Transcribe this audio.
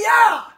yeah!